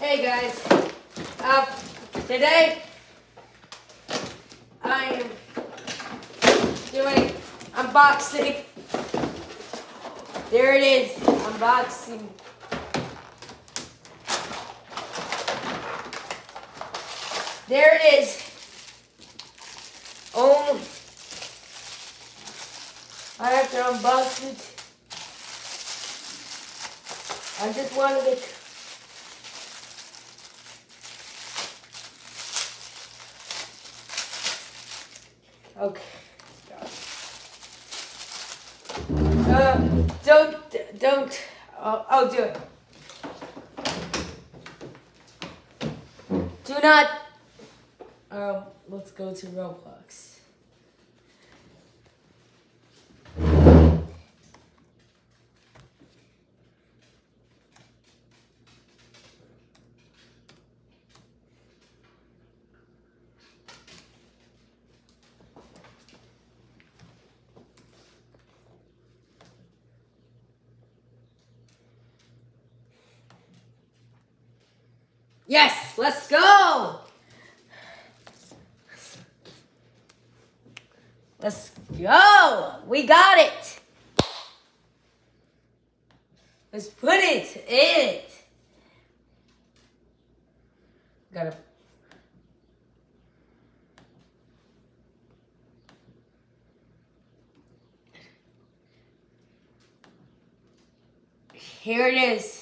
Hey guys, uh, today I am doing unboxing. There it is, unboxing. There it is. Oh, I have to unbox it. I just wanted to. Okay. Uh, don't, don't. I'll, I'll do it. Do not. Um, let's go to Roblox. Yes, let's go. Let's go. We got it. Let's put it in it. Gotta. Here it is.